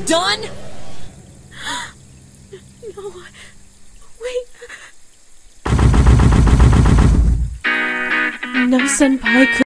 done? No. Wait. No, Senpai could.